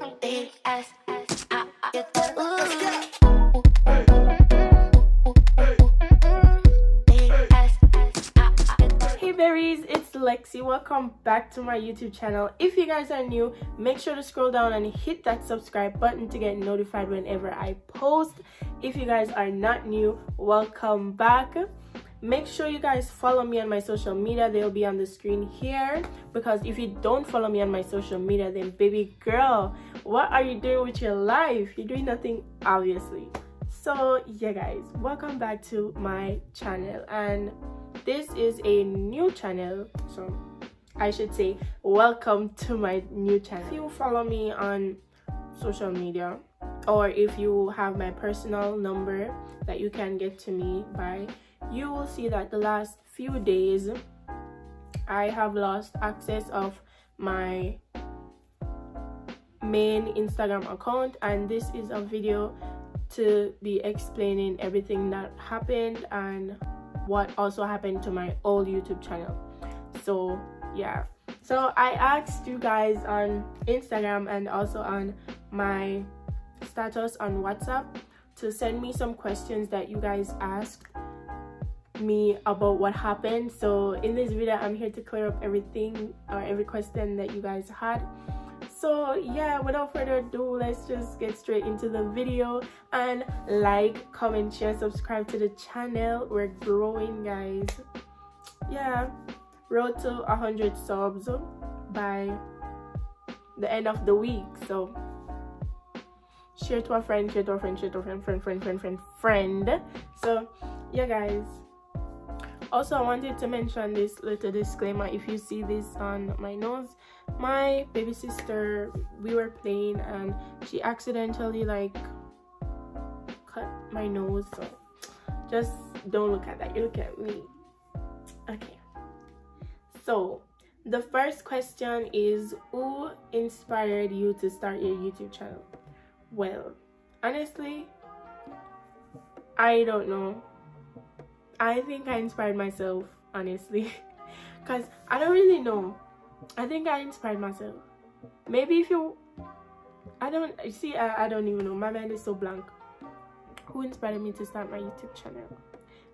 Hey berries, it's Lexi. Welcome back to my YouTube channel. If you guys are new, make sure to scroll down and hit that subscribe button to get notified whenever I post. If you guys are not new, welcome back. Make sure you guys follow me on my social media. They'll be on the screen here. Because if you don't follow me on my social media, then baby girl, what are you doing with your life? You're doing nothing, obviously. So yeah guys, welcome back to my channel and this is a new channel so i should say welcome to my new channel if you follow me on social media or if you have my personal number that you can get to me by you will see that the last few days i have lost access of my main instagram account and this is a video to be explaining everything that happened and what also happened to my old YouTube channel. So, yeah. So, I asked you guys on Instagram and also on my status on WhatsApp to send me some questions that you guys asked me about what happened. So, in this video, I'm here to clear up everything or every question that you guys had. So yeah without further ado let's just get straight into the video. And like comment share subscribe to the channel. We're growing guys. Yeah road to 100 subs by the end of the week. So share to a friend share to a friend share to a friend friend friend friend friend friend. So yeah guys also i wanted to mention this little disclaimer. If you see this on my nose my baby sister we were playing and she accidentally like cut my nose. So just don't look at that. You look at me. Okay. So the first question is who inspired you to start your youtube channel? Well honestly i don't know i think i inspired myself honestly because i don't really know I think I inspired myself. Maybe if you, I don't you see. I, I don't even know. My mind is so blank. Who inspired me to start my YouTube channel?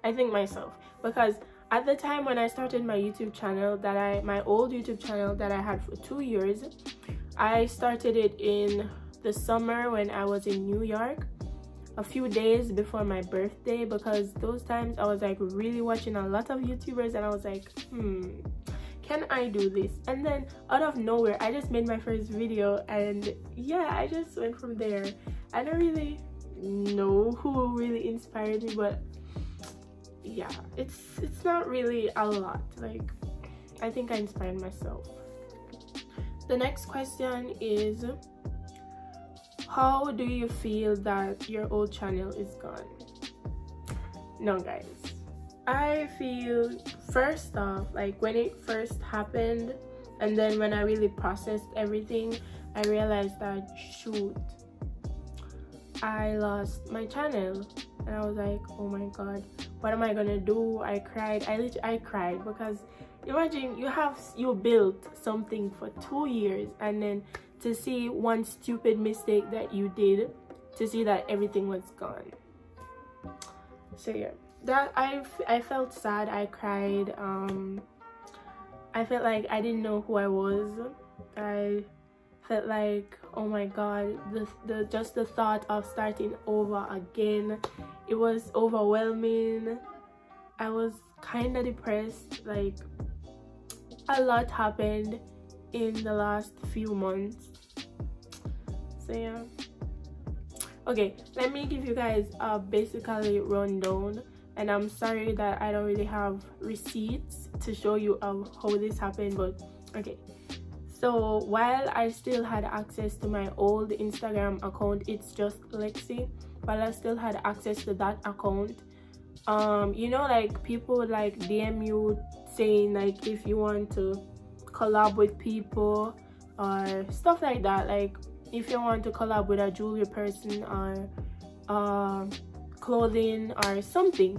I think myself because at the time when I started my YouTube channel, that I my old YouTube channel that I had for two years, I started it in the summer when I was in New York a few days before my birthday because those times I was like really watching a lot of YouTubers and I was like, hmm, can I do this? And then out of nowhere, I just made my first video and yeah, I just went from there. I don't really know who really inspired me, but yeah, it's it's not really a lot. Like I think I inspired myself. The next question is how do you feel that your old channel is gone? No guys, I feel first off, like when it first happened, and then when I really processed everything, I realized that shoot, I lost my channel, and I was like, oh my god, what am I gonna do? I cried. I literally I cried because imagine you have you built something for two years, and then to see one stupid mistake that you did, to see that everything was gone. So yeah. That I, I felt sad. I cried. Um i felt like i didn't know who i was. I felt like oh my god the, the just the thought of starting over again it was overwhelming. I was kind of depressed. Like a lot happened in the last few months. So yeah. Okay let me give you guys a basically rundown. And i'm sorry that i don't really have receipts to show you of how this happened but okay. So while i still had access to my old instagram account it's just lexi while i still had access to that account um you know like people like dm you saying like if you want to collab with people or stuff like that like if you want to collab with a jewelry person or uh clothing or something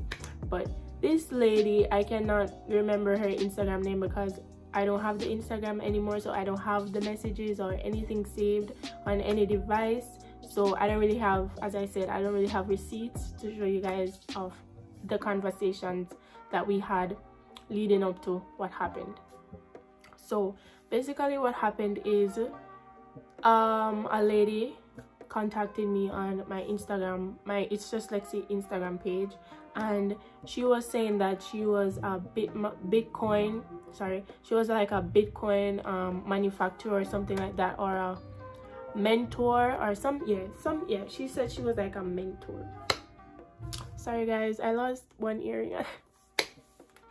but this lady i cannot remember her instagram name because I don't have the Instagram anymore, so I don't have the messages or anything saved on any device. So I don't really have, as I said, I don't really have receipts to show you guys of the conversations that we had leading up to what happened. So basically what happened is um a lady contacted me on my Instagram, my It's Just Lexi Instagram page. And she was saying that she was a bit bitcoin sorry she was like a bitcoin um, manufacturer or something like that or a mentor or some yeah some yeah she said she was like a mentor. Sorry guys i lost one earring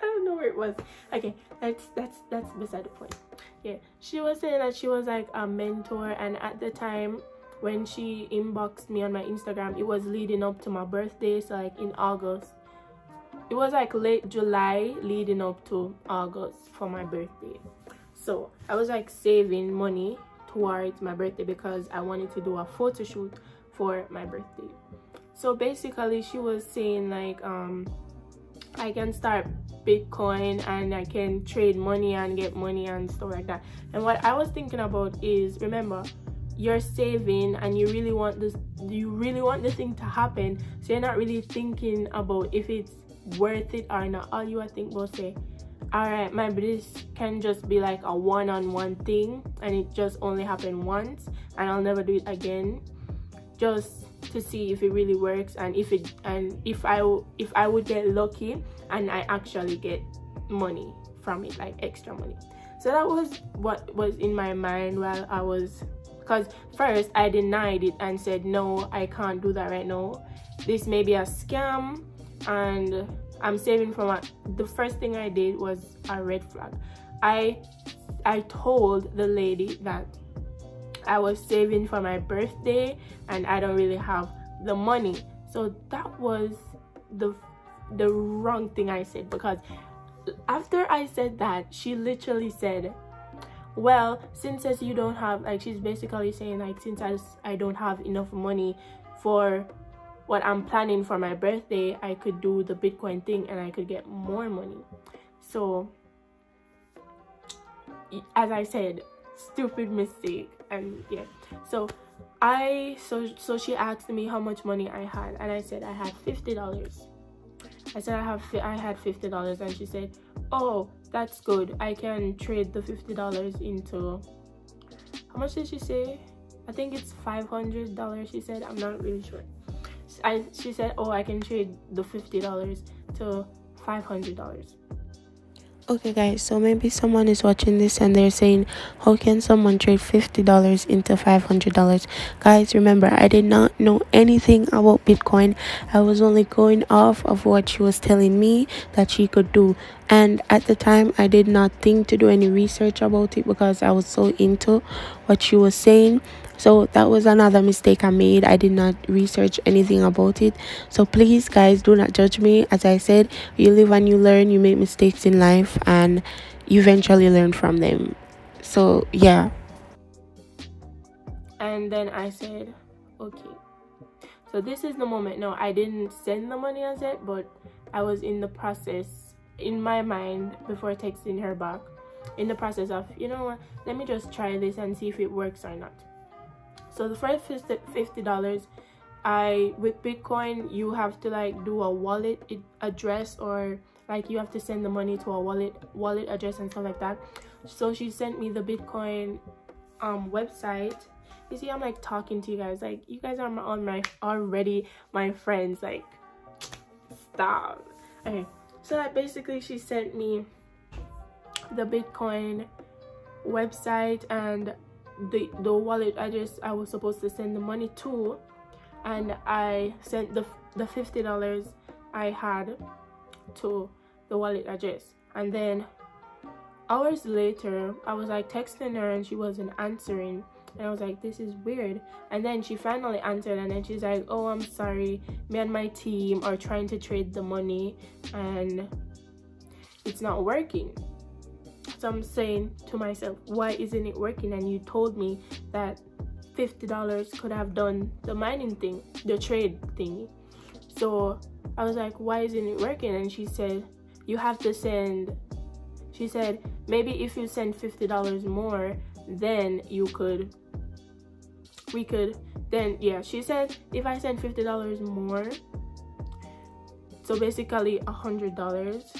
i don't know where it was. Okay that's that's that's beside the point. Yeah she was saying that she was like a mentor and at the time when she inboxed me on my instagram it was leading up to my birthday so like in august. It was like late july leading up to august for my birthday. So i was like saving money towards my birthday because i wanted to do a photo shoot for my birthday. So basically she was saying like um i can start bitcoin and i can trade money and get money and stuff like that. And what i was thinking about is remember you're saving and you really want this you really want the thing to happen so you're not really thinking about if it's worth it or not. All you are think about say all right my this can just be like a one-on-one -on -one thing and it just only happened once and i'll never do it again. Just to see if it really works and if it and if i if i would get lucky and i actually get money from it like extra money so that was what was in my mind while i was because first i denied it and said no i can't do that right now this may be a scam and I'm saving from what the first thing I did was a red flag. I I told the lady that I was saving for my birthday and I don't really have the money. So that was the the wrong thing I said because after I said that, she literally said, well, since as you don't have like she's basically saying like since as I don't have enough money for what I'm planning for my birthday, I could do the Bitcoin thing and I could get more money. So, as I said, stupid mistake. And yeah, so I, so, so she asked me how much money I had and I said I had $50. I said I have, I had $50 and she said, oh, that's good. I can trade the $50 into, how much did she say? I think it's $500 she said. I'm not really sure. I she said, "Oh, I can trade the fifty dollars to five hundred dollars." Okay, guys, so maybe someone is watching this and they're saying, How can someone trade $50 into $500? Guys, remember, I did not know anything about Bitcoin. I was only going off of what she was telling me that she could do. And at the time, I did not think to do any research about it because I was so into what she was saying so that was another mistake i made. I did not research anything about it. So please guys do not judge me. As i said you live and you learn. You make mistakes in life and you eventually learn from them. So yeah. And then i said okay. So this is the moment. No i didn't send the money as it but i was in the process in my mind before texting her back in the process of you know let me just try this and see if it works or not so the first $50 i with bitcoin you have to like do a wallet address or like you have to send the money to a wallet wallet address and stuff like that. So she sent me the bitcoin um website. You see i'm like talking to you guys. Like you guys are on my already my friends. Like stop. Okay. So that basically she sent me the bitcoin website and the the wallet address I was supposed to send the money to and I sent the the fifty dollars I had to the wallet address. And then hours later I was like texting her and she wasn't answering. And I was like this is weird. And then she finally answered and then she's like oh I'm sorry. Me and my team are trying to trade the money and it's not working so i'm saying to myself why isn't it working? And you told me that $50 could have done the mining thing the trade thing so i was like why isn't it working? And she said you have to send she said maybe if you send $50 more then you could we could then yeah. She said if i send $50 more so basically a hundred dollars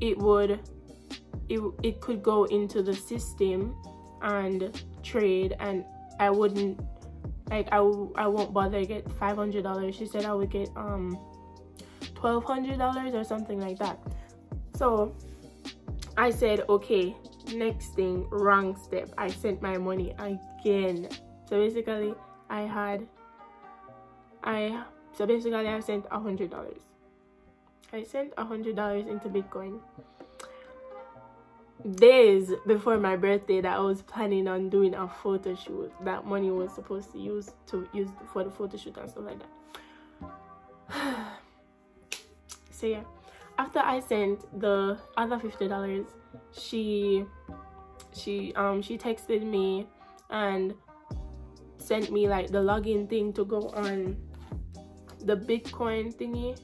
it would it, it could go into the system and trade and i wouldn't like I, I won't bother get $500 she said i would get um $1200 or something like that. So i said okay next thing wrong step. I sent my money again. So basically i had i so basically i sent a hundred dollars. I sent a hundred dollars into bitcoin days before my birthday that i was planning on doing a photo shoot that money was supposed to use to use for the photo shoot and stuff like that. So yeah. After i sent the other 50 dollars she she um she texted me and sent me like the login thing to go on the bitcoin thingy.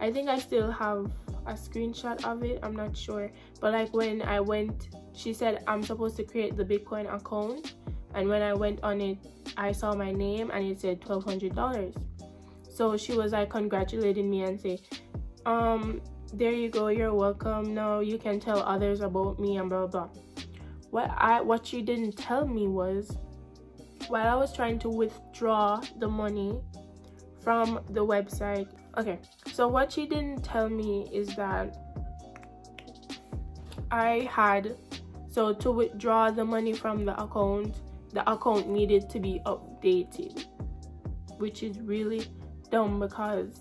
I think i still have a screenshot of it i'm not sure. But like when i went she said i'm supposed to create the bitcoin account. And when i went on it i saw my name and it said $1200 so she was like congratulating me and say um there you go you're welcome. Now you can tell others about me and blah blah. What i what she didn't tell me was while i was trying to withdraw the money from the website okay so what she didn't tell me is that i had so to withdraw the money from the account the account needed to be updated which is really dumb because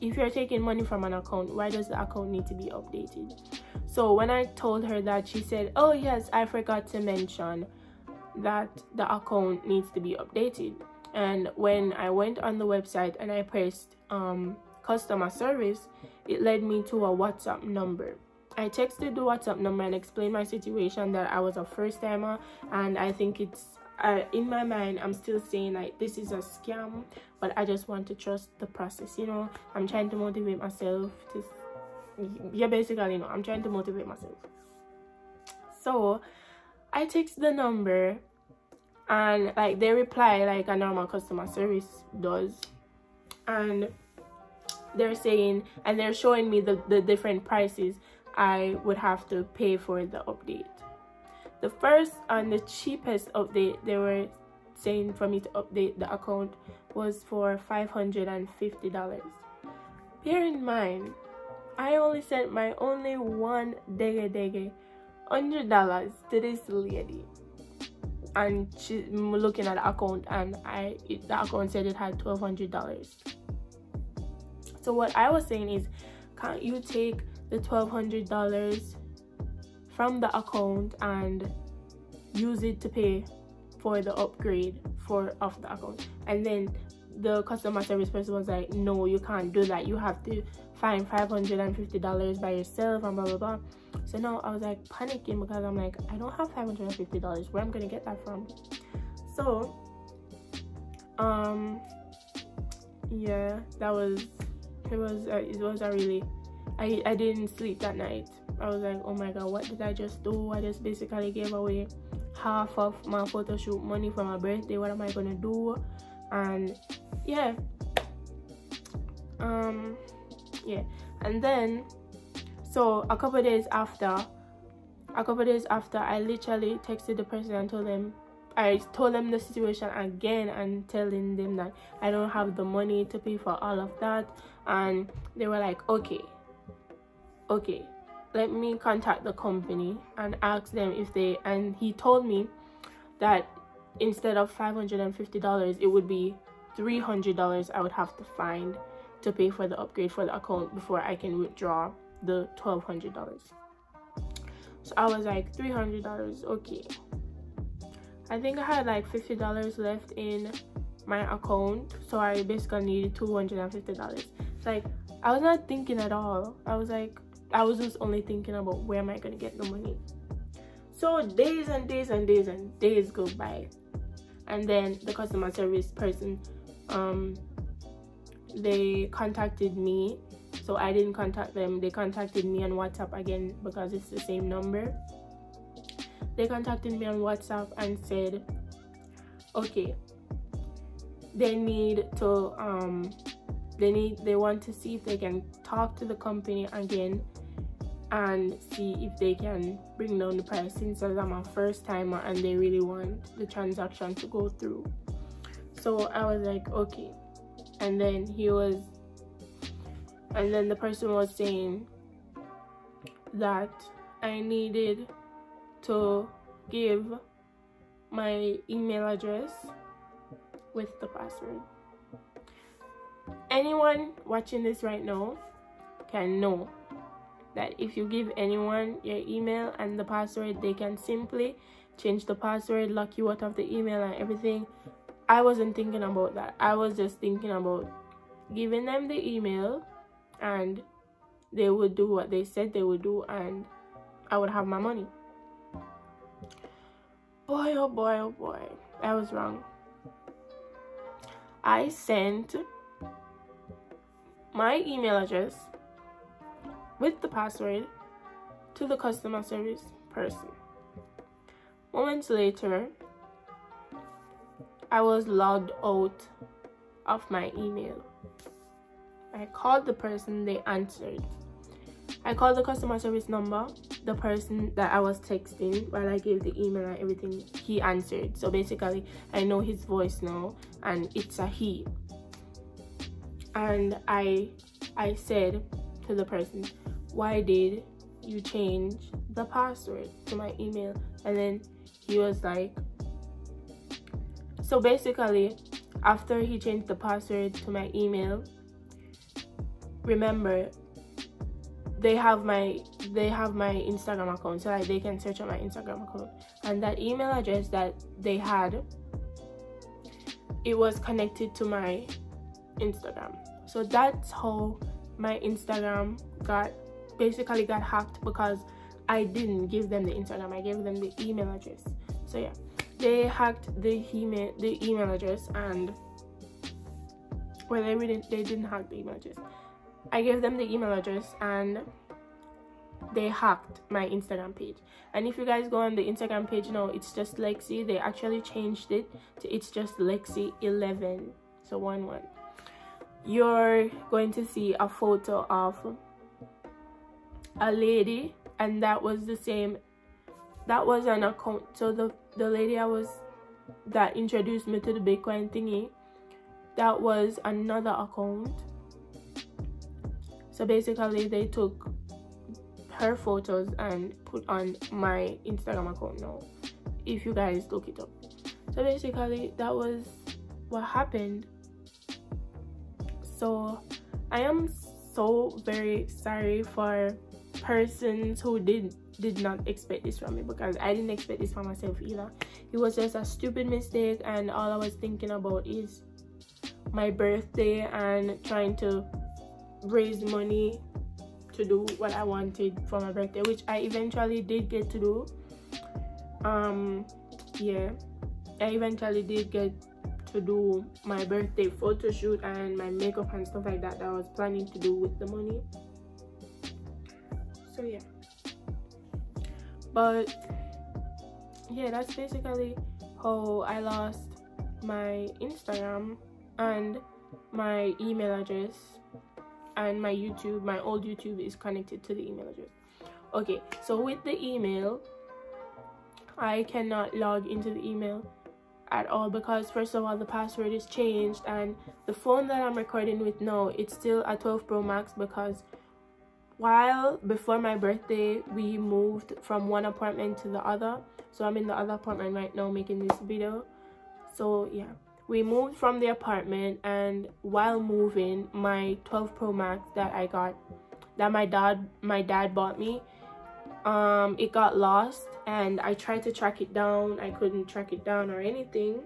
if you're taking money from an account why does the account need to be updated? So when i told her that she said oh yes i forgot to mention that the account needs to be updated. And when i went on the website and i pressed um, customer service it led me to a whatsapp number. I texted the WhatsApp number and explained my situation that I was a first timer and I think it's uh, in my mind i'm still saying like this is a scam but i just want to trust the process you know? I'm trying to motivate myself to yeah basically you know i'm trying to motivate myself. So i text the number and like they reply like a normal customer service does and they're saying and they're showing me the, the different prices i would have to pay for the update. The first and the cheapest update they were saying for me to update the account was for $550 bear in mind i only sent my only one dege dege hundred dollars to this lady. And she's looking at the account and i the account said it had $1200 so what i was saying is can't you take the $1200 from the account and use it to pay for the upgrade for of the account? And then the customer service person was like no you can't do that. You have to find $550 by yourself and blah blah blah. So now i was like panicking because i'm like i don't have $550 where am i'm gonna get that from? So um yeah that was it was uh, it was a really i i didn't sleep that night I was like, oh my god, what did I just do? I just basically gave away half of my photo shoot money for my birthday. What am I gonna do? And yeah, um, yeah, and then so a couple days after, a couple days after, I literally texted the person and told them I told them the situation again and telling them that I don't have the money to pay for all of that and they were like okay okay let me contact the company and ask them if they and he told me that instead of $550 it would be $300 I would have to find to pay for the upgrade for the account before I can withdraw the $1200 so I was like $300 okay. I think I had like $50 left in my account so I basically needed $250 like I was not thinking at all I was like I was just only thinking about where am I gonna get the money. So days and days and days and days go by, and then the customer service person, um, they contacted me. So I didn't contact them. They contacted me on WhatsApp again because it's the same number. they contacted me on whatsapp and said okay they need to um they need they want to see if they can talk to the company again and see if they can bring down the price since I'm a first timer and they really want the transaction to go through. So I was like, okay. And then he was, and then the person was saying that I needed to give my email address with the password. Anyone watching this right now can know that if you give anyone your email and the password, they can simply change the password, lock you out of the email and everything. I wasn't thinking about that. I was just thinking about giving them the email and they would do what they said they would do and I would have my money. Boy, oh boy, oh boy. I was wrong. I sent my email address with the password to the customer service person. Moments later, I was logged out of my email. I called the person, they answered. I called the customer service number, the person that I was texting while I gave the email and everything, he answered. So basically, I know his voice now and it's a he. And I I said to the person, why did you change the password to my email? And then he was like, so basically, after he changed the password to my email, remember they have my they have my instagram account so like they can search on my instagram account and that email address that they had it was connected to my instagram so that's how my instagram got basically got hacked because I didn't give them the Instagram. I gave them the email address. So yeah, they hacked the email the email address and well they didn't they didn't hack the email address. I gave them the email address and they hacked my Instagram page. And if you guys go on the Instagram page now, it's just Lexi. They actually changed it to it's just Lexi 11. So one one. You're going to see a photo of a lady and that was the same that was an account so the the lady i was that introduced me to the bitcoin thingy that was another account. So basically they took her photos and put on my instagram account now if you guys look it up. So basically that was what happened so i am so very sorry for persons who did did not expect this from me because I didn't expect this from myself either. It was just a stupid mistake and all I was thinking about is my birthday and trying to raise money to do what I wanted for my birthday which I eventually did get to do. Um yeah. I eventually did get to do my birthday photo shoot and my makeup and stuff like that that I was planning to do with the money. So yeah. But yeah that's basically how i lost my instagram and my email address and my youtube. My old youtube is connected to the email address. Okay so with the email i cannot log into the email at all because first of all the password is changed and the phone that i'm recording with now it's still a 12 pro max because while before my birthday we moved from one apartment to the other. So i'm in the other apartment right now making this video. So yeah we moved from the apartment and while moving my 12 pro max that i got that my dad my dad bought me um it got lost and i tried to track it down. I couldn't track it down or anything.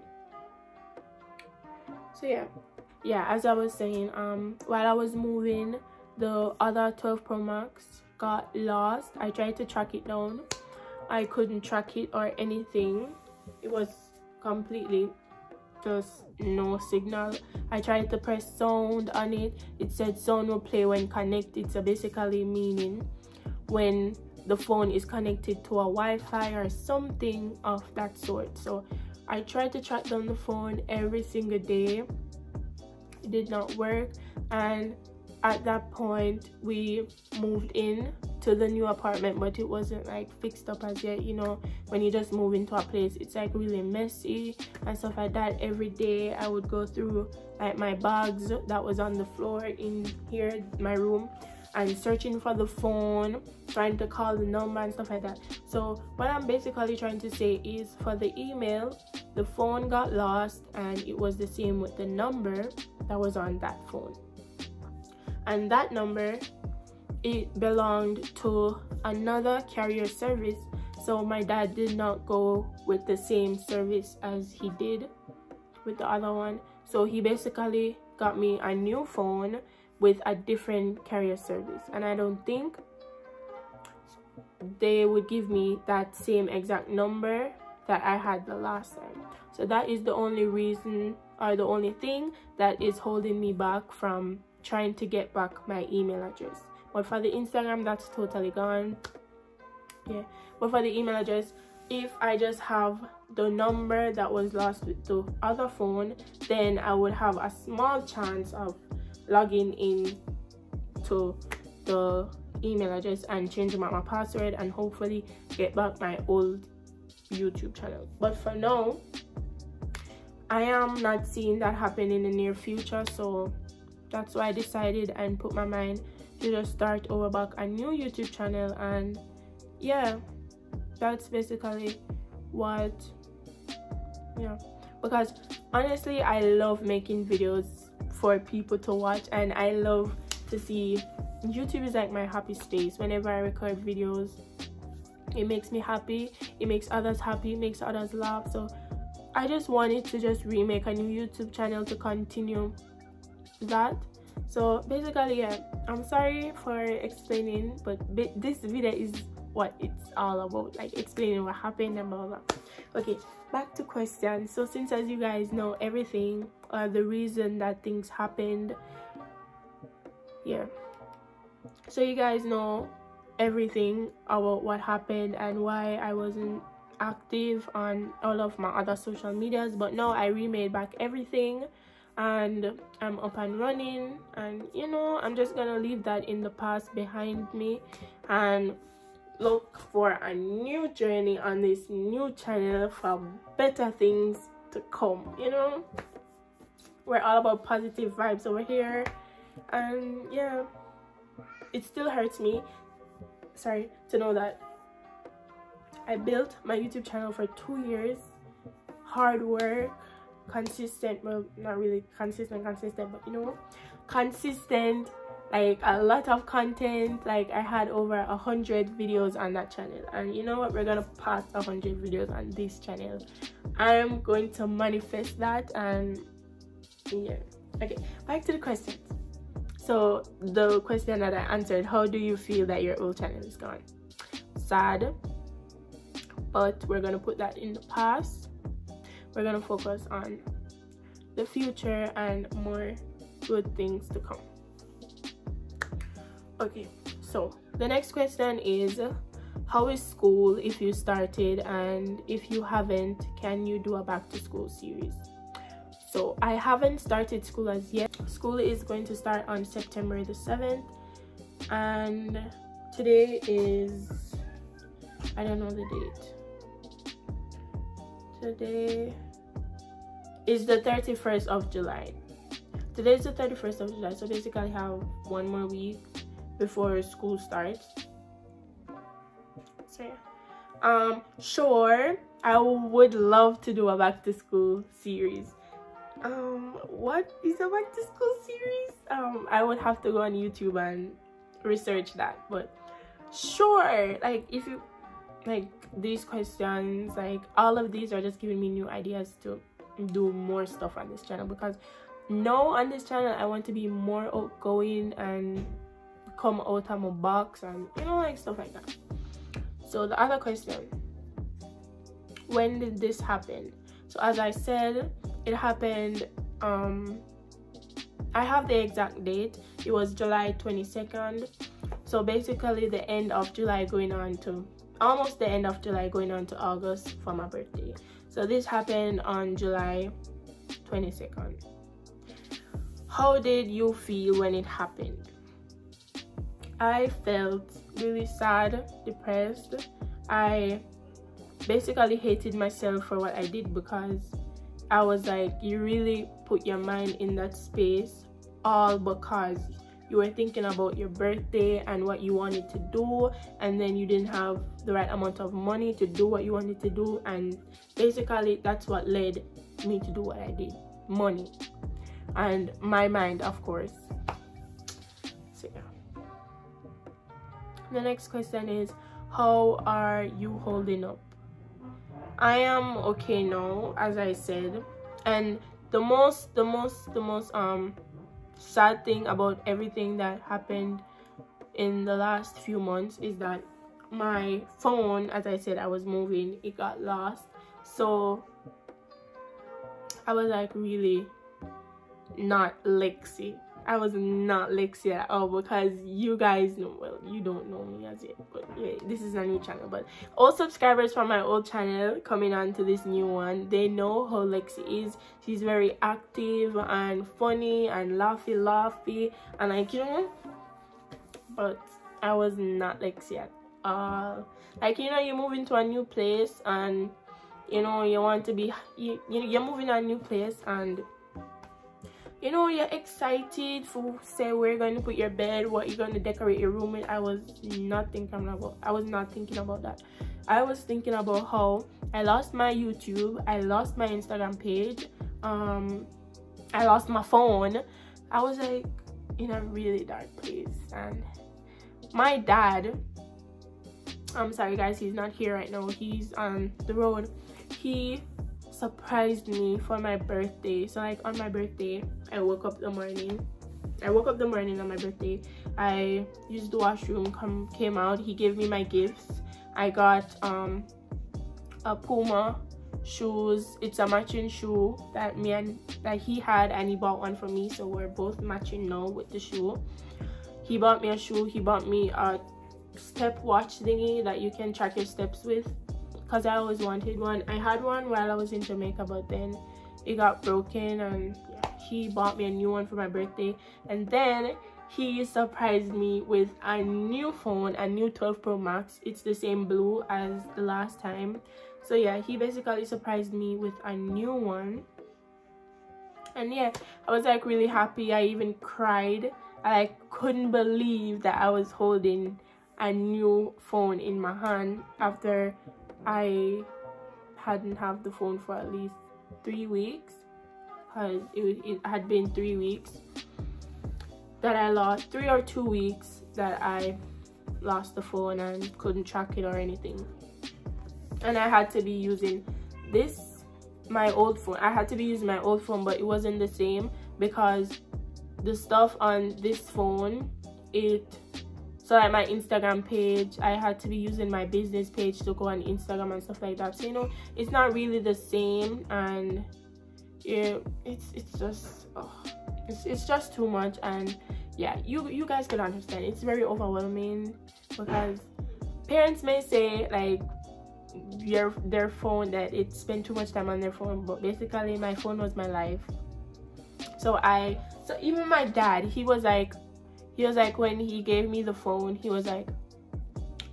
So yeah. Yeah as i was saying um while i was moving the other 12 pro max got lost. I tried to track it down. I couldn't track it or anything. It was completely just no signal. I tried to press sound on it. It said sound will play when connected. So basically meaning when the phone is connected to a wi-fi or something of that sort. So i tried to track down the phone every single day. It did not work. And at that point we moved in to the new apartment but it wasn't like fixed up as yet you know? When you just move into a place it's like really messy and stuff like that. Every day i would go through like my bags that was on the floor in here my room and searching for the phone trying to call the number and stuff like that. So what i'm basically trying to say is for the email the phone got lost and it was the same with the number that was on that phone. And that number it belonged to another carrier service. So my dad did not go with the same service as he did with the other one. So he basically got me a new phone with a different carrier service. And i don't think they would give me that same exact number that i had the last time. So that is the only reason or the only thing that is holding me back from trying to get back my email address. But for the instagram that's totally gone. Yeah. But for the email address if i just have the number that was lost with the other phone then i would have a small chance of logging in to the email address and changing my, my password and hopefully get back my old youtube channel. But for now i am not seeing that happen in the near future so that's why i decided and put my mind to just start over back a new youtube channel. And yeah that's basically what yeah. Because honestly i love making videos for people to watch and i love to see youtube is like my happy space. Whenever i record videos it makes me happy it makes others happy it makes others laugh. So i just wanted to just remake a new youtube channel to continue that. So basically yeah i'm sorry for explaining but this video is what it's all about like explaining what happened and blah blah, blah. okay back to questions so since as you guys know everything uh, the reason that things happened yeah so you guys know everything about what happened and why i wasn't active on all of my other social medias but now i remade back everything and i'm up and running and you know i'm just gonna leave that in the past behind me and look for a new journey on this new channel for better things to come you know? We're all about positive vibes over here. And yeah it still hurts me sorry to know that i built my youtube channel for two years. Hard work consistent well not really consistent consistent but you know consistent like a lot of content. Like i had over a hundred videos on that channel. And you know what? We're gonna pass a hundred videos on this channel. I'm going to manifest that and yeah. Okay back to the questions. So the question that i answered how do you feel that your old channel is gone sad but we're gonna put that in the past. We're gonna focus on the future and more good things to come okay so the next question is how is school if you started and if you haven't can you do a back to school series? So i haven't started school as yet. School is going to start on september the 7th and today is i don't know the date. Today is the 31st of July. Today is the 31st of July, so basically I have one more week before school starts. So yeah. Um, sure, I would love to do a back to school series. Um, what is a back to school series? Um, I would have to go on YouTube and research that, but sure, like if you like these questions like all of these are just giving me new ideas to do more stuff on this channel because no on this channel i want to be more outgoing and come out of my box and you know like stuff like that. So the other question when did this happen? So as i said it happened um i have the exact date. It was july 22nd so basically the end of july going on to almost the end of july going on to august for my birthday. So this happened on july 22nd how did you feel when it happened i felt really sad depressed. I basically hated myself for what i did because i was like you really put your mind in that space all because you were thinking about your birthday and what you wanted to do and then you didn't have the right amount of money to do what you wanted to do and basically that's what led me to do what i did money. And my mind of course the next question is how are you holding up? I am okay now as i said. And the most the most the most um sad thing about everything that happened in the last few months is that my phone as i said i was moving it got lost. So i was like really not lexi I was not Lexi at all because you guys know well you don't know me as yet but yeah this is a new channel. But all subscribers from my old channel coming on to this new one they know how Lexi is. She's very active and funny and laughy laughy and like you know but I was not Lexi at all. Like you know you move into a new place and you know you want to be you, you you're moving a new place and you know you're excited for say where you're going to put your bed what you're going to decorate your room with? I was not thinking about i was not thinking about that. I was thinking about how i lost my youtube i lost my instagram page um i lost my phone. I was like in a really dark place. And my dad i'm sorry guys he's not here right now. He's on the road. He surprised me for my birthday. So like on my birthday i woke up the morning. I woke up the morning on my birthday. I used the washroom come came out. He gave me my gifts. I got um a puma shoes. It's a matching shoe that me and that he had and he bought one for me. So we're both matching now with the shoe. He bought me a shoe. He bought me a step watch thingy that you can track your steps with because I always wanted one. I had one while I was in Jamaica, but then it got broken and yeah, he bought me a new one for my birthday. And then he surprised me with a new phone, a new 12 Pro Max. It's the same blue as the last time. So yeah, he basically surprised me with a new one. And yeah, I was like really happy. I even cried. I like couldn't believe that I was holding a new phone in my hand after I hadn't have the phone for at least three weeks because it, it had been three weeks that I lost three or two weeks that I lost the phone and couldn't track it or anything. And I had to be using this my old phone. I had to be using my old phone but it wasn't the same because the stuff on this phone it so like my instagram page i had to be using my business page to go on instagram and stuff like that. So you know it's not really the same and yeah it's it's just oh, it's, it's just too much. And yeah you you guys can understand. It's very overwhelming because parents may say like your their phone that it spent too much time on their phone but basically my phone was my life. So i so even my dad he was like he was like when he gave me the phone he was like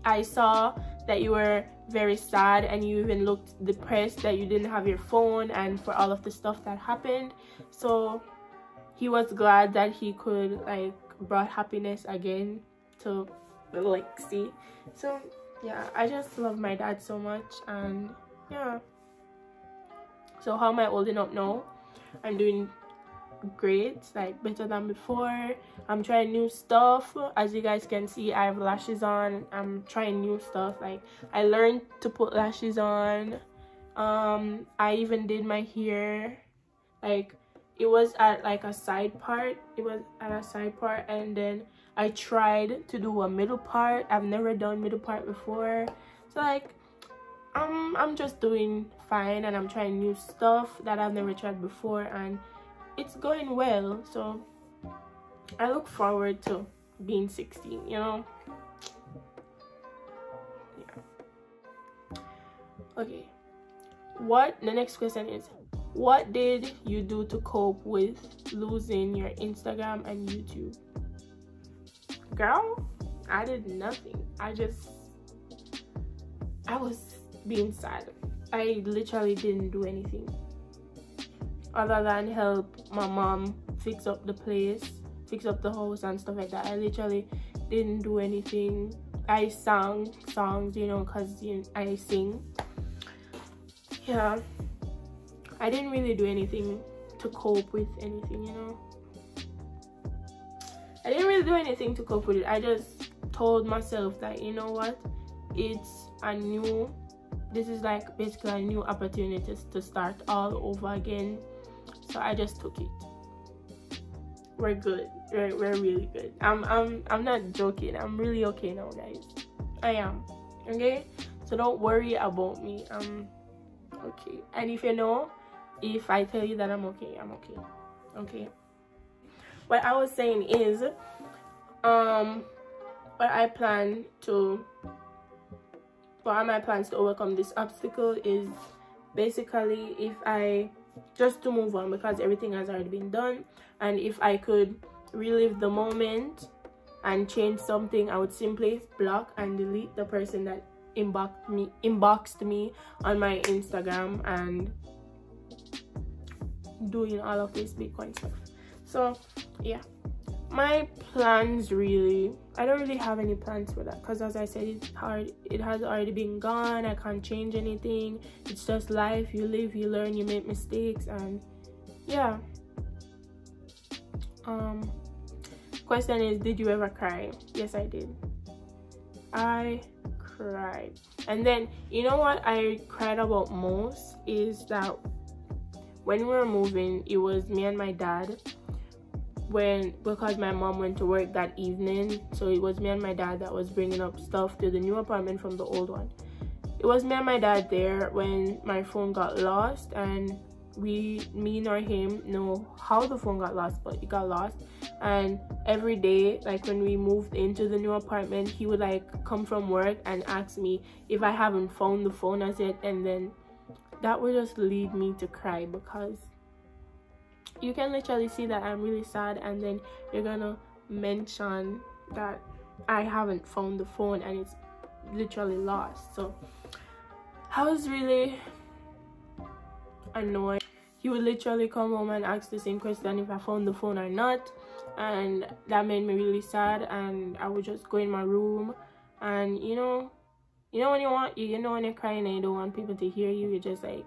i saw that you were very sad and you even looked depressed that you didn't have your phone and for all of the stuff that happened. So he was glad that he could like brought happiness again to like see. So yeah I just love my dad so much and yeah. So how am I holding up now? I'm doing great like better than before. I'm trying new stuff. As you guys can see i have lashes on. I'm trying new stuff. Like i learned to put lashes on. Um i even did my hair. Like it was at like a side part. It was at a side part and then i tried to do a middle part. I've never done middle part before. So like i'm i'm just doing fine and i'm trying new stuff that i've never tried before and it's going well so i look forward to being 16 you know? Yeah. Okay. What the next question is what did you do to cope with losing your instagram and youtube? Girl i did nothing. I just i was being sad. I literally didn't do anything other than help my mom fix up the place fix up the house and stuff like that i literally didn't do anything. I sang songs you know because you know, i sing. Yeah. I didn't really do anything to cope with anything you know. I didn't really do anything to cope with it. I just told myself that you know what? It's a new this is like basically a new opportunity to start all over again so i just took it. We're good. We're, we're really good. I'm i'm i'm not joking. I'm really okay now guys. I am. Okay? So don't worry about me. I'm okay. And if you know if i tell you that i'm okay i'm okay. Okay? What i was saying is um what i plan to what are my plans to overcome this obstacle is basically if i just to move on because everything has already been done. And if i could relive the moment and change something i would simply block and delete the person that inboxed me inboxed me on my instagram and doing all of this bitcoin stuff. So yeah my plans really i don't really have any plans for that because as i said it's hard it has already been gone. I can't change anything. It's just life. You live you learn you make mistakes and yeah. Um question is did you ever cry? Yes i did. I cried. And then you know what i cried about most is that when we were moving it was me and my dad when because my mom went to work that evening so it was me and my dad that was bringing up stuff to the new apartment from the old one. It was me and my dad there when my phone got lost and we me nor him know how the phone got lost but it got lost. And every day like when we moved into the new apartment he would like come from work and ask me if i haven't found the phone as yet and then that would just lead me to cry because you can literally see that i'm really sad and then you're gonna mention that i haven't found the phone and it's literally lost. So i was really annoyed. He would literally come home and ask the same question if i found the phone or not. And that made me really sad and i would just go in my room. And you know you know when you want you know when you're crying and you don't want people to hear you you just like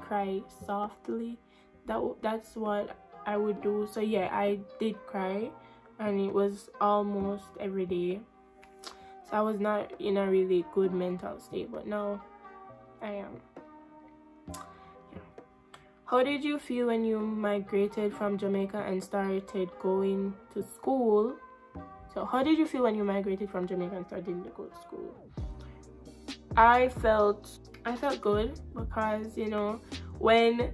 cry softly that that's what I would do. So yeah I did cry and it was almost every day. So I was not in a really good mental state but now I am. Yeah. how did you feel when you migrated from Jamaica and started going to school? So how did you feel when you migrated from Jamaica and started to go to school? I felt I felt good because you know when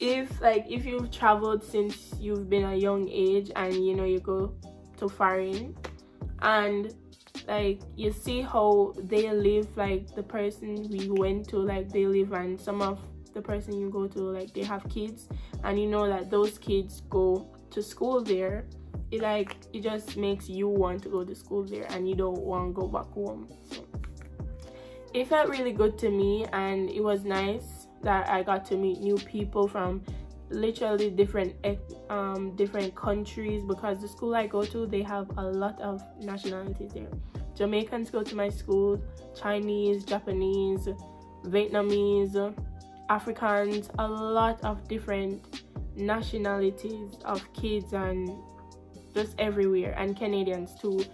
if like if you've traveled since you've been a young age and you know you go to foreign and like you see how they live like the person we went to like they live and some of the person you go to like they have kids and you know that those kids go to school there it like it just makes you want to go to school there and you don't want to go back home. So it felt really good to me and it was nice that I got to meet new people from literally different um different countries because the school I go to they have a lot of nationalities there. Jamaicans go to my school Chinese Japanese Vietnamese Africans a lot of different nationalities of kids and just everywhere and Canadians too.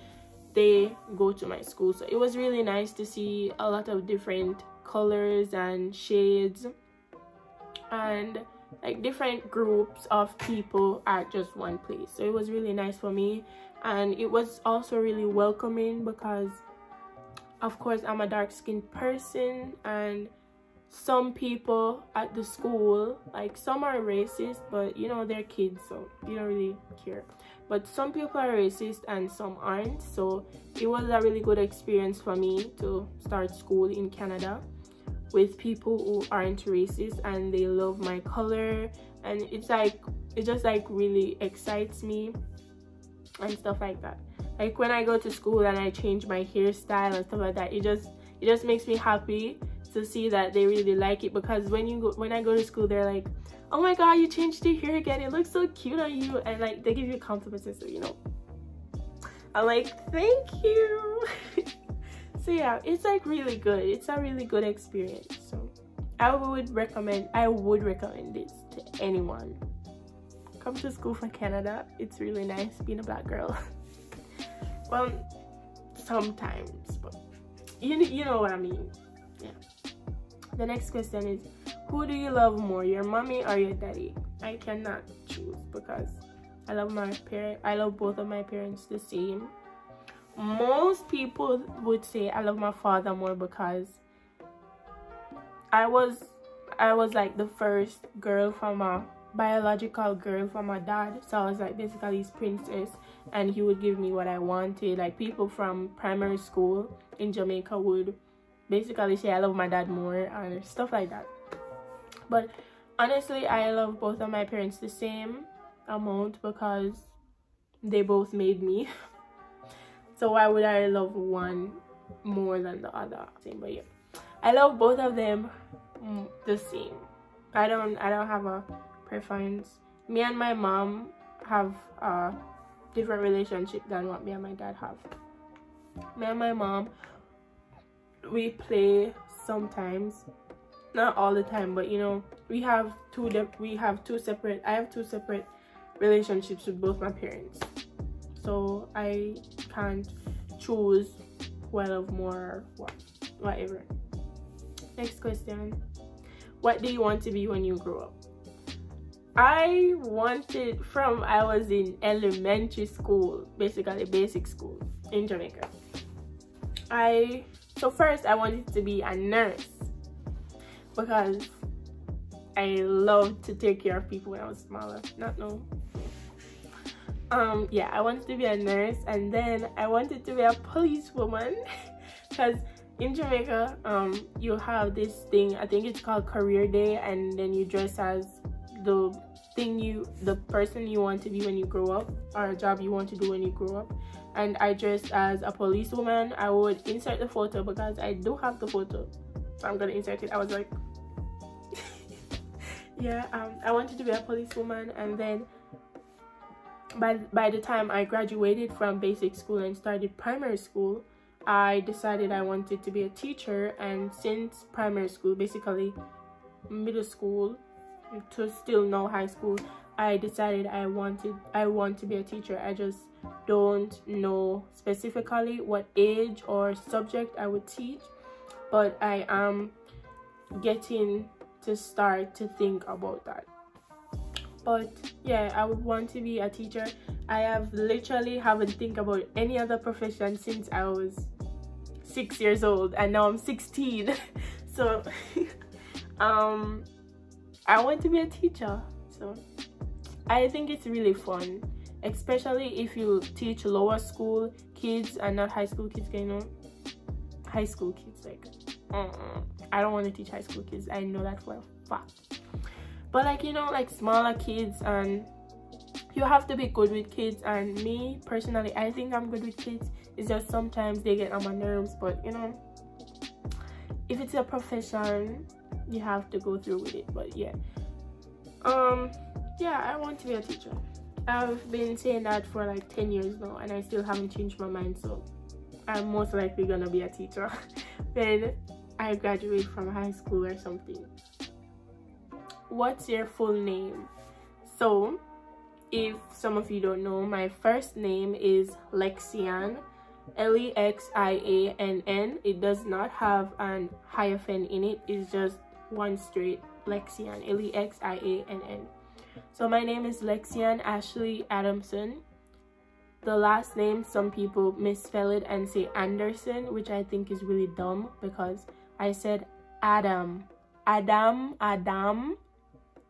They go to my school. So it was really nice to see a lot of different colors and shades and like different groups of people at just one place. So it was really nice for me. And it was also really welcoming because of course i'm a dark skinned person and some people at the school like some are racist but you know they're kids so you don't really care. But some people are racist and some aren't so it was a really good experience for me to start school in canada with people who aren't racist and they love my color. And it's like it just like really excites me and stuff like that. Like when i go to school and i change my hairstyle and stuff like that it just it just makes me happy to see that they really like it. Because when you go when i go to school they're like oh my god you changed your hair again. It looks so cute on you. And like they give you compliments and so you know. I'm like thank you so yeah it's like really good. It's a really good experience so i would recommend i would recommend this to anyone. Come to school from canada. It's really nice being a black girl. Well sometimes but you, you know what i mean. Yeah. The next question is who do you love more your mommy or your daddy? I cannot choose because i love my parent i love both of my parents the same most people would say I love my father more because I was I was like the first girl from a biological girl from my dad. So I was like basically his princess and he would give me what I wanted. Like people from primary school in Jamaica would basically say I love my dad more and stuff like that. But honestly I love both of my parents the same amount because they both made me so why would i love one more than the other? Same but yeah. I love both of them mm, the same. I don't i don't have a preference. Me and my mom have a different relationship than what me and my dad have. Me and my mom we play sometimes. Not all the time but you know we have two we have two separate i have two separate relationships with both my parents so I can't choose I love more what whatever. Next question. What do you want to be when you grow up? I wanted from I was in elementary school, basically basic school in Jamaica. I so first I wanted to be a nurse because I loved to take care of people when I was smaller. Not no um yeah i wanted to be a nurse and then i wanted to be a policewoman. Because in jamaica um you have this thing i think it's called career day and then you dress as the thing you the person you want to be when you grow up or a job you want to do when you grow up. And i dressed as a policewoman. I would insert the photo because i do have the photo. So i'm gonna insert it. I was like yeah um i wanted to be a policewoman and then by by the time I graduated from basic school and started primary school, I decided I wanted to be a teacher and since primary school, basically middle school to still no high school, I decided I wanted I want to be a teacher. I just don't know specifically what age or subject I would teach, but I am getting to start to think about that but yeah i would want to be a teacher. I have literally haven't think about any other profession since i was six years old and now i'm 16 so um i want to be a teacher so i think it's really fun especially if you teach lower school kids and not high school kids you know high school kids like uh, i don't want to teach high school kids. I know that for a fact but like you know like smaller kids and you have to be good with kids. And me personally i think i'm good with kids. It's just sometimes they get on my nerves. But you know if it's a profession you have to go through with it. But yeah. Um yeah i want to be a teacher. I've been saying that for like 10 years now and i still haven't changed my mind. So i'm most likely gonna be a teacher when i graduate from high school or something what's your full name? So if some of you don't know my first name is lexiann l-e-x-i-a-n-n it does not have an hyphen in it. It's just one straight lexiann l-e-x-i-a-n-n so my name is lexiann ashley adamson. The last name some people misspell it and say anderson which i think is really dumb because i said adam. Adam adam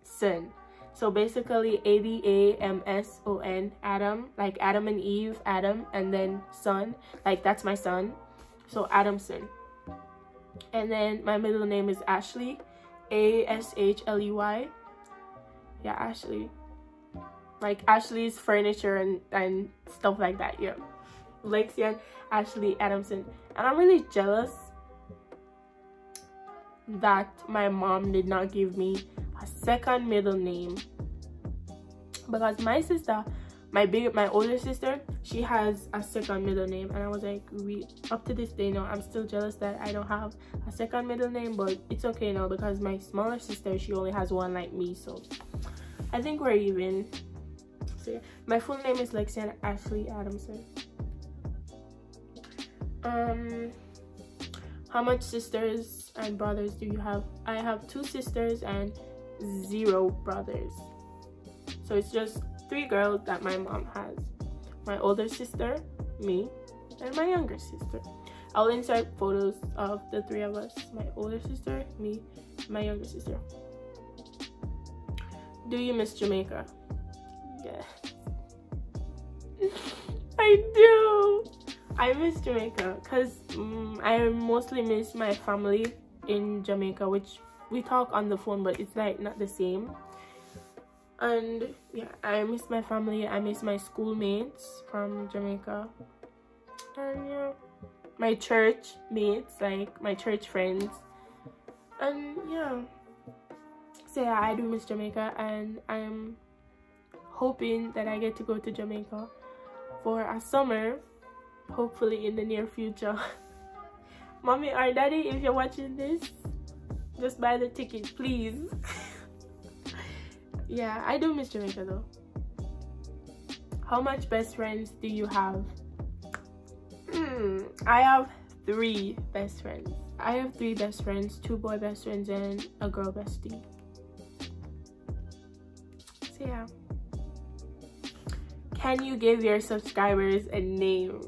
son. So basically A-D-A-M-S-O-N, Adam, like Adam and Eve, Adam, and then son, like that's my son. So Adamson. and then my middle name is ashley a-s-h-l-e-y yeah ashley like ashley's furniture and and stuff like that yeah lexiann ashley adamson and i'm really jealous that my mom did not give me a second middle name. Because my sister my big my older sister she has a second middle name. And i was like we up to this day no i'm still jealous that i don't have a second middle name but it's okay now because my smaller sister she only has one like me so. I think we're even. So yeah. my full name is lexiann ashley adamson. Um how much sisters and brothers do you have? I have two sisters and zero brothers. So it's just three girls that my mom has. My older sister me and my younger sister. I'll insert photos of the three of us my older sister me my younger sister. Do you miss jamaica? Yeah i do. I miss jamaica because um, i mostly miss my family in jamaica which we talk on the phone but it's like not the same. And yeah i miss my family. I miss my schoolmates from jamaica. And yeah my church mates like my church friends. And yeah. So yeah i do miss jamaica and i'm hoping that i get to go to jamaica for a summer hopefully in the near future. Mommy or daddy if you're watching this just buy the ticket please. Yeah i do miss jamaica though. How much best friends do you have? Hmm i have three best friends. I have three best friends two boy best friends and a girl bestie. So yeah. Can you give your subscribers a name?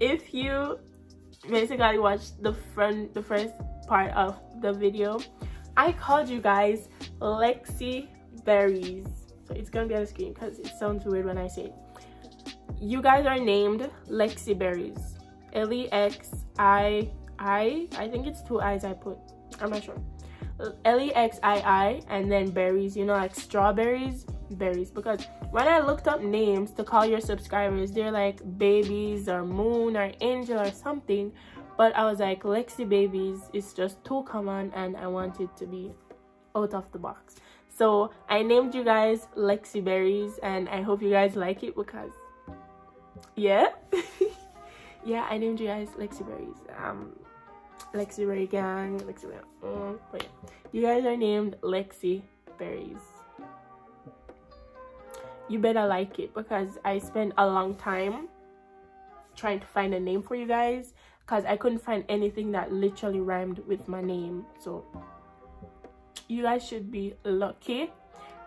If you basically watched the front the first part of the video. I called you guys lexi berries. So it's gonna be on the screen because it sounds weird when i say it. You guys are named lexi berries. L-e-x-i i i think it's two eyes i put. I'm not sure. L-e-x-i-i and then berries you know like strawberries berries. Because when i looked up names to call your subscribers they're like babies or moon or angel or something but i was like lexi babies is just too common and i wanted to be out of the box. So i named you guys lexi berries and i hope you guys like it because yeah. Yeah i named you guys lexi berries. Um lexi berry gang lexi berry, mm, but yeah. You guys are named lexi berries. You better like it because i spent a long time trying to find a name for you guys because i couldn't find anything that literally rhymed with my name. So you guys should be lucky.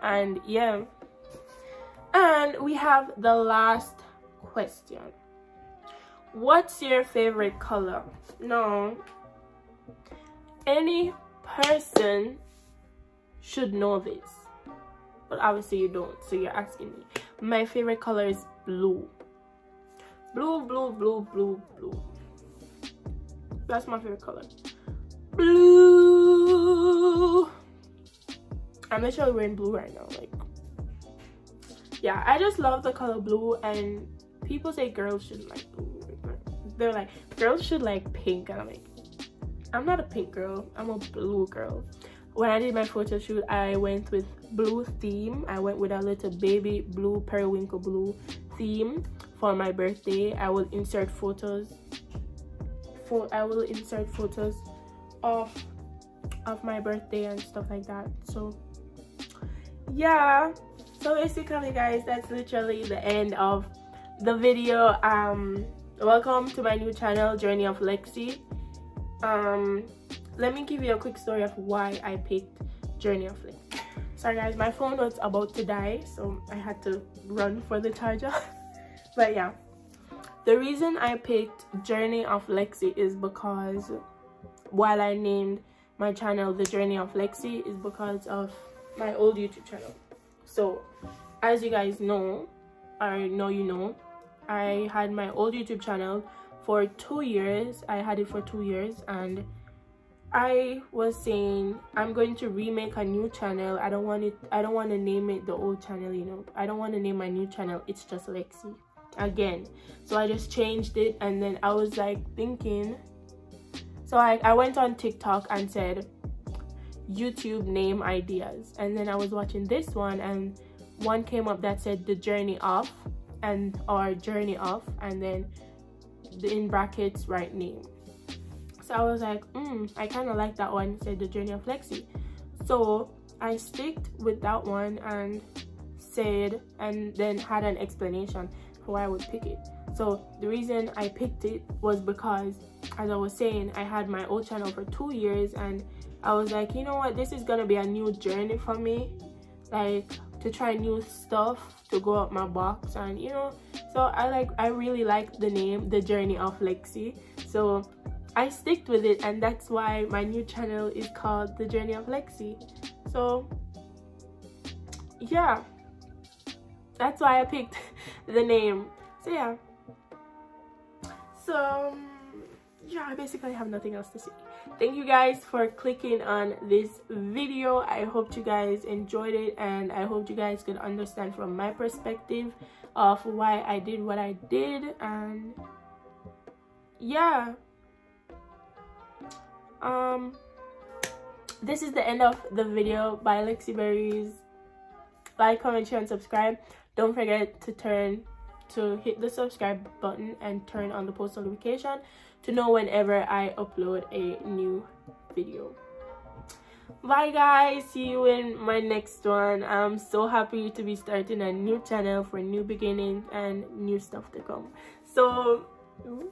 And yeah. And we have the last question. What's your favorite color? No any person should know this. But obviously you don't so you're asking me. My favorite color is blue. Blue blue blue blue blue that's my favorite color blue I'm literally wearing blue right now. Like, yeah, I just love the color blue. And people say girls shouldn't like blue. They're like, girls should like pink. And I'm like, I'm not a pink girl. I'm a blue girl. When I did my photo shoot, I went with blue theme. I went with a little baby blue periwinkle blue theme for my birthday. I will insert photos. I will insert photos of of my birthday and stuff like that. So yeah. So basically guys that's literally the end of the video. Um welcome to my new channel journey of lexi. Um let me give you a quick story of why i picked journey of lexi. Sorry guys my phone was about to die so i had to run for the charger. But yeah the reason i picked journey of lexi is because while i named my channel the journey of lexi is because of my old youtube channel so as you guys know i know you know i had my old youtube channel for two years i had it for two years and I was saying I'm going to remake a new channel. I don't want it I don't want to name it the old channel, you know. I don't want to name my new channel. It's just Lexi again. So I just changed it and then I was like thinking so I, I went on TikTok and said YouTube name ideas. And then I was watching this one and one came up that said the journey off and or journey off and then the in brackets right name. So i was like mm, i kind of like that one said the journey of lexi. So i sticked with that one and said and then had an explanation why i would pick it. So the reason i picked it was because as i was saying i had my old channel for two years and i was like you know what? This is gonna be a new journey for me like to try new stuff to go up my box and you know. So i like i really like the name the journey of lexi. So i sticked with it and that's why my new channel is called the journey of lexi. So yeah. That's why i picked the name. So yeah. So yeah i basically have nothing else to say. Thank you guys for clicking on this video. I hope you guys enjoyed it and i hope you guys could understand from my perspective of why i did what i did and yeah. Um this is the end of the video. By lexi berries. Like comment share and subscribe don't forget to turn to hit the subscribe button and turn on the post notification to know whenever I upload a new video. Bye guys, see you in my next one. I'm so happy to be starting a new channel for new beginnings and new stuff to come. So,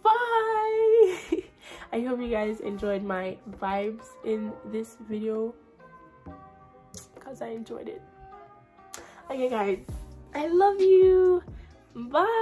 bye! I hope you guys enjoyed my vibes in this video because I enjoyed it. Okay guys, I love you. Bye.